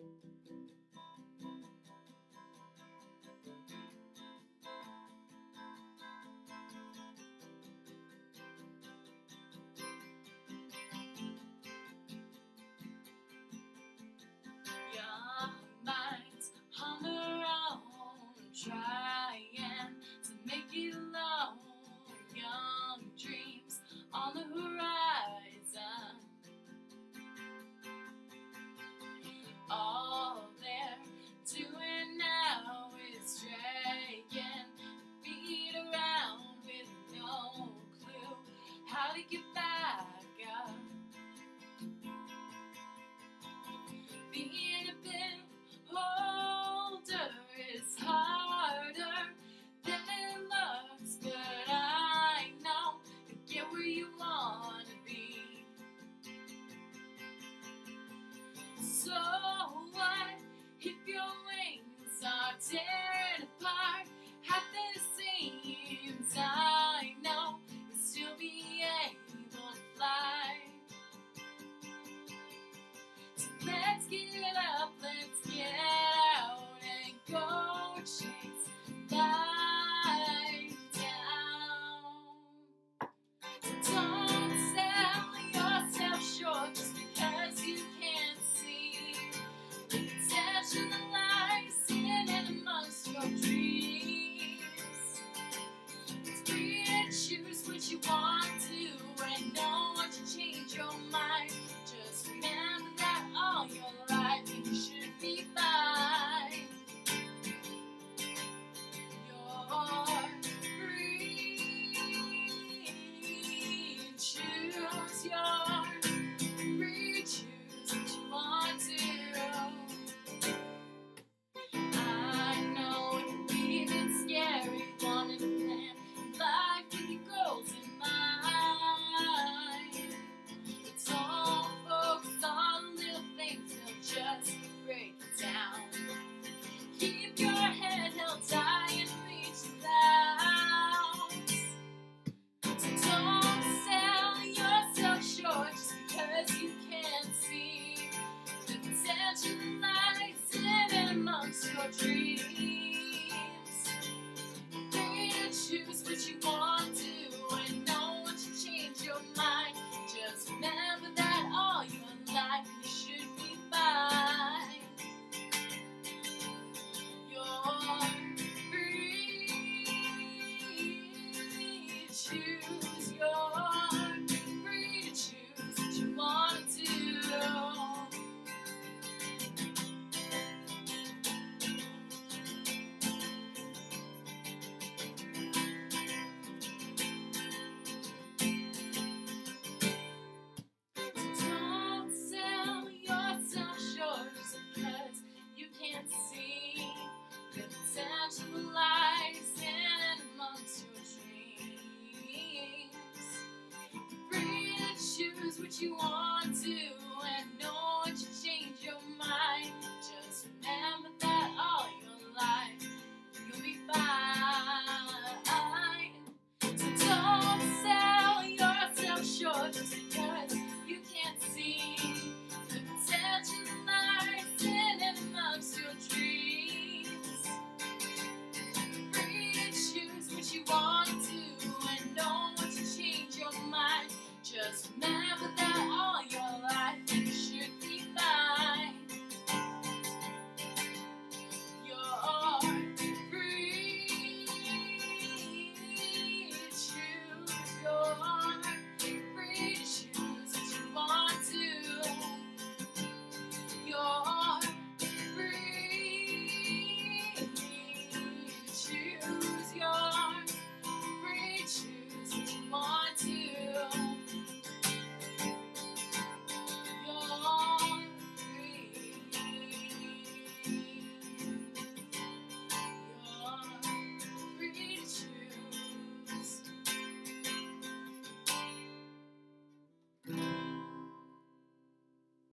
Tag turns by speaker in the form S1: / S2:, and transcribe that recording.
S1: Young to get back amongst your dreams. you want.